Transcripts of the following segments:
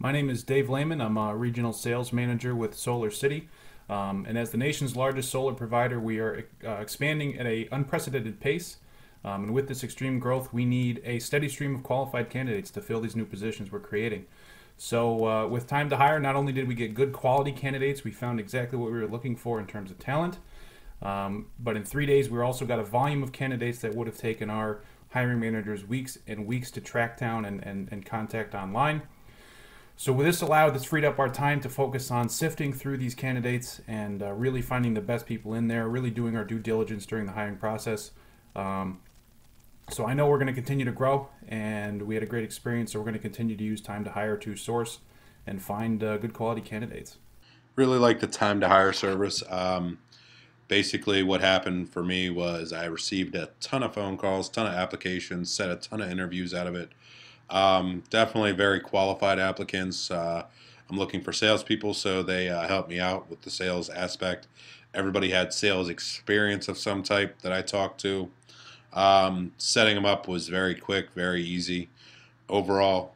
My name is Dave Lehman. I'm a regional sales manager with Solar City. Um, and as the nation's largest solar provider, we are uh, expanding at an unprecedented pace. Um, and with this extreme growth, we need a steady stream of qualified candidates to fill these new positions we're creating. So, uh, with time to hire, not only did we get good quality candidates, we found exactly what we were looking for in terms of talent. Um, but in three days, we also got a volume of candidates that would have taken our hiring managers weeks and weeks to track down and, and, and contact online. So with this allowed, this freed up our time to focus on sifting through these candidates and uh, really finding the best people in there, really doing our due diligence during the hiring process. Um, so I know we're going to continue to grow, and we had a great experience. So we're going to continue to use time to hire to source and find uh, good quality candidates. Really like the time to hire service. Um, basically, what happened for me was I received a ton of phone calls, ton of applications, set a ton of interviews out of it. Um, definitely very qualified applicants. Uh, I'm looking for salespeople, so they uh, helped me out with the sales aspect. Everybody had sales experience of some type that I talked to. Um, setting them up was very quick, very easy. Overall,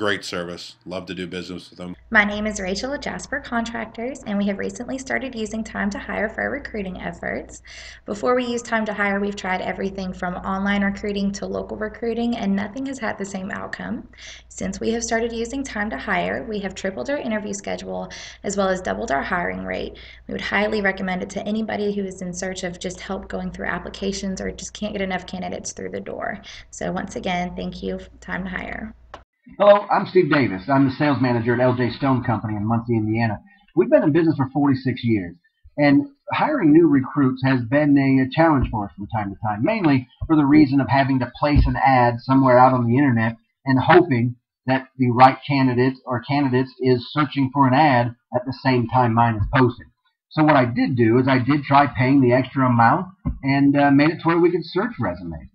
great service. Love to do business with them. My name is Rachel at Jasper Contractors, and we have recently started using Time to Hire for our recruiting efforts. Before we use Time to Hire, we've tried everything from online recruiting to local recruiting, and nothing has had the same outcome. Since we have started using Time to Hire, we have tripled our interview schedule as well as doubled our hiring rate. We would highly recommend it to anybody who is in search of just help going through applications or just can't get enough candidates through the door. So, once again, thank you, Time to Hire. Hello, I'm Steve Davis. I'm the sales manager at LJ Stone Company in Muncie, Indiana. We've been in business for 46 years, and hiring new recruits has been a, a, challenge for us from time to time, mainly for the reason of having to place an ad somewhere out on the internet and hoping that the right candidate or candidates is searching for an ad at the same time mine is posted. So what I did do is I did try paying the extra amount and uh, made it to where we could search resumes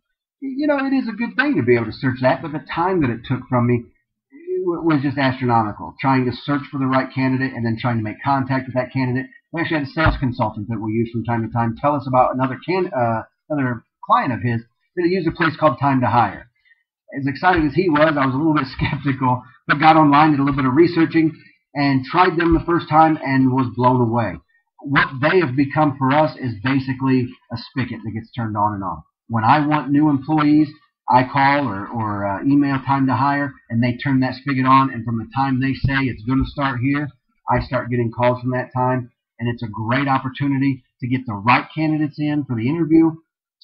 you know, it is a good thing to be able to search that, but the time that it took from me was just astronomical. Trying to search for the right candidate and then trying to make contact with that candidate. We actually had a sales consultant that we use from time to time tell us about another can uh, another client of his that used a place called Time to Hire. As excited as he was, I was a little bit skeptical, but got online, did a little bit of researching, and tried them the first time and was blown away. What they have become for us is basically a spigot that gets turned on and off. When I want new employees, I call or, or uh, email time to hire, and they turn that spigot on. And from the time they say it's going to start here, I start getting calls from that time. And it's a great opportunity to get the right candidates in for the interview.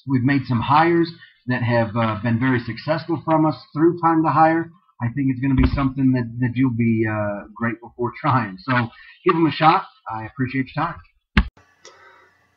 We've made some hires that have uh, been very successful from us through time to hire. I think it's going to be something that, that you'll be uh, grateful for trying. So give them a shot. I appreciate your time.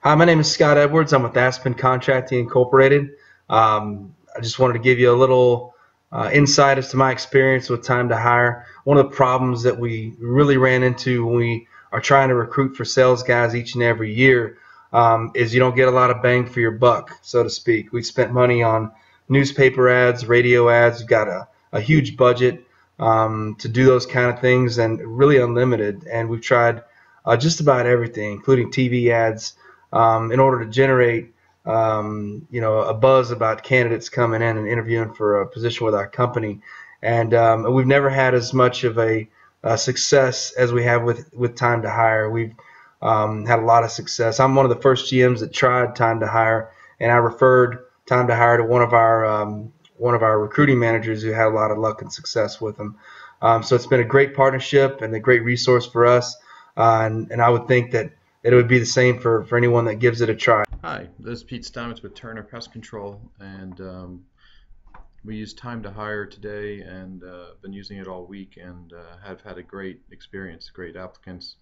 Hi, my name is Scott Edwards. I'm with Aspen Contracting Incorporated. Um, I just wanted to give you a little uh, insight as to my experience with time to hire. One of the problems that we really ran into when we are trying to recruit for sales guys each and every year um, is you don't get a lot of bang for your buck, so to speak. We spent money on newspaper ads, radio ads. We've got a, a huge budget um, to do those kind of things and really unlimited. And we've tried uh, just about everything, including TV ads um, in order to generate um, you know a buzz about candidates coming in and interviewing for a position with our company. And um, we've never had as much of a, a, success as we have with with time to hire. We've um, had a lot of success. I'm one of the first gms that tried time to hire and i referred time to hire to one of our um, one of our recruiting managers who had a lot of luck and success with them um, so it's been a great partnership and a great resource for us. Uh, and, and i would think that it would be the same for, for anyone that gives it a try. Hi, this is Pete Stamets with Turner Pest Control, and um, we used time to hire today and uh, been using it all week and uh, have had a great experience, great applicants,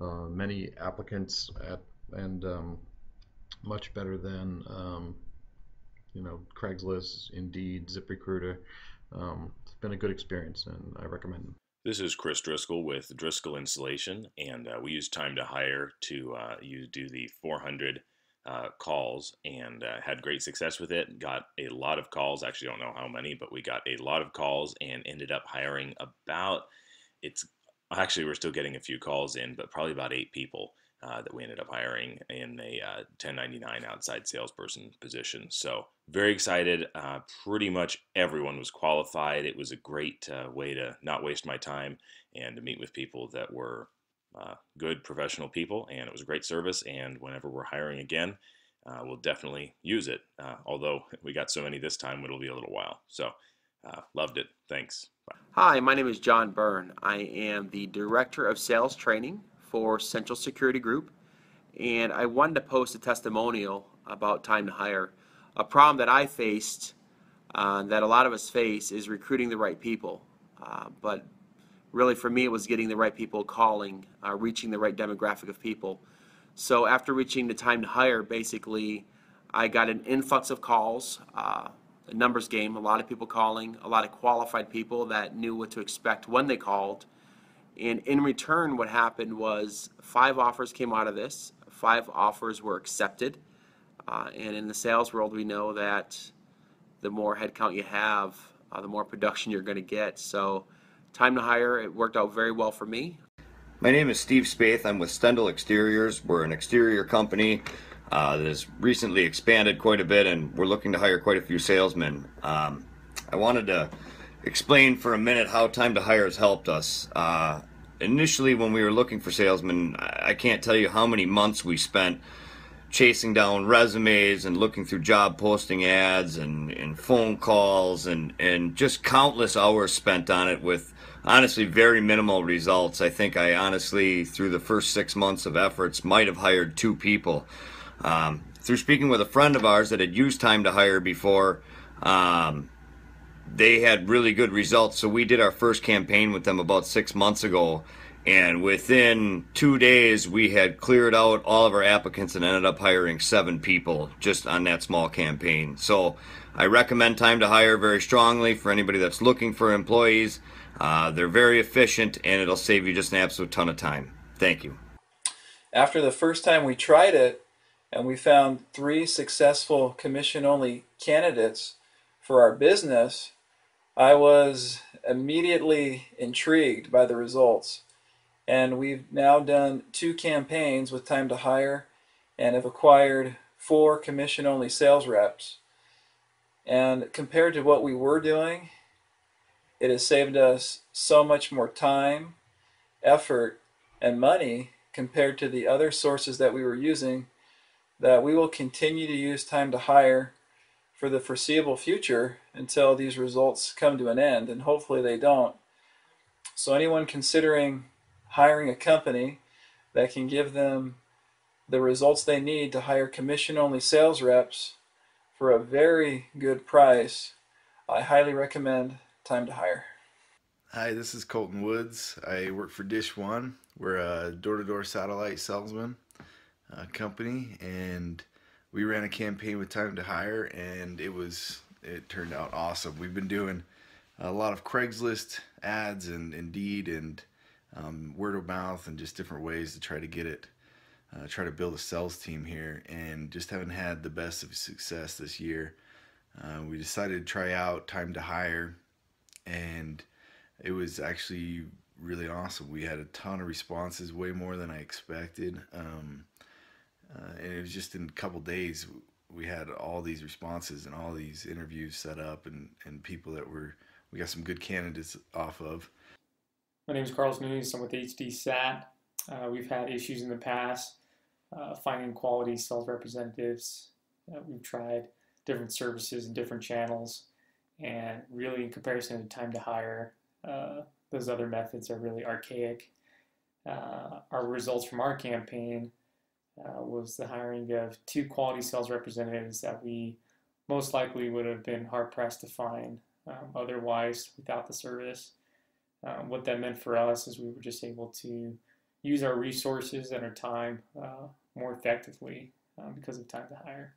uh, many applicants at, and um, much better than um, you know Craigslist, Indeed, ZipRecruiter. Um, it's been a good experience and I recommend them. This is Chris Driscoll with Driscoll Installation, and uh, we use time to hire to uh, you do the 400 uh, calls and uh, had great success with it. Got a lot of calls. Actually, don't know how many, but we got a lot of calls and ended up hiring about. It's actually we're still getting a few calls in, but probably about eight people. Uh, that we ended up hiring in a uh, 1099 outside salesperson position. So very excited. Uh, pretty much everyone was qualified. It was a great uh, way to not waste my time and to meet with people that were uh, good professional people, and it was a great service. And whenever we're hiring again, we'll definitely use it. although we got so many this time, it'll be a little while. So loved it. Thanks. Bye. Hi, my name is John Byrne. I am the Director of Sales Training for Central Security Group, and I wanted to post a testimonial about time to hire. A problem that I faced, uh, that a lot of us face, is recruiting the right people. Uh, but really, for me, it was getting the right people calling, uh, reaching the right demographic of people. So after reaching the time to hire, basically, I got an influx of calls, uh, a numbers game, a lot of people calling, a lot of qualified people that knew what to expect when they called, and in return, what happened was five offers came out of this. Five offers were accepted. Uh, and in the sales world, we know that the more headcount you have, uh, the more production you're going to get. So, time to hire, it worked out very well for me. My name is Steve Spaeth. I'm with Stendhal Exteriors. We're an exterior company uh, that has recently expanded quite a bit, and we're looking to hire quite a few salesmen. Um, I wanted to explain for a minute how time to hire has helped us. Uh, initially, when we were looking for salesmen, I can't tell you how many months we spent chasing down resumes and looking through job posting ads and, and phone calls and, and just countless hours spent on it with honestly very minimal results. I think I honestly, through the first six months of efforts, might have hired two people. Um, through speaking with a friend of ours that had used time to hire before, um, they had really good results. So we did our first campaign with them about six months ago. And within two days, we had cleared out all of our applicants and ended up hiring seven people just on that small campaign. So I recommend Time to Hire very strongly for anybody that's looking for employees. Uh, they're very efficient and it'll save you just an absolute ton of time. Thank you. After the first time we tried it, and we found three successful commission only candidates for our business, I was immediately intrigued by the results. And we've now done two campaigns with Time to Hire and have acquired four commission only sales reps. And compared to what we were doing, it has saved us so much more time, effort, and money compared to the other sources that we were using that we will continue to use Time to Hire for the foreseeable future until these results come to an end, and hopefully they don't. So, anyone considering hiring a company that can give them the results they need to hire commission only sales reps for a very good price, I highly recommend Time to Hire. Hi, this is Colton Woods. I work for Dish One. We're a door to door satellite salesman uh, company, and we ran a campaign with Time to Hire, and it was it turned out awesome. We've been doing a lot of Craigslist ads and Indeed and um, word of mouth and just different ways to try to get it, uh, try to build a sales team here, and just haven't had the best of success this year. Uh, we decided to try out Time to Hire, and it was actually really awesome. We had a ton of responses, way more than I expected. Um, uh, and it was just in a couple days we had all these responses and all these interviews set up and, and people that were we got some good candidates off of. My name is Carlos Nunes. I'm with HD SAT. Uh, we've had issues in the past uh, finding quality sales representatives. Uh, we've tried different services and different channels, and really, in comparison to time to hire, uh, those other methods are really archaic. Uh, our results from our campaign uh, was the hiring of two quality sales representatives that we most likely would have been hard pressed to find um, otherwise without the service. Um, what that meant for us is we were just able to use our resources and our time uh, more effectively um, because of time to hire.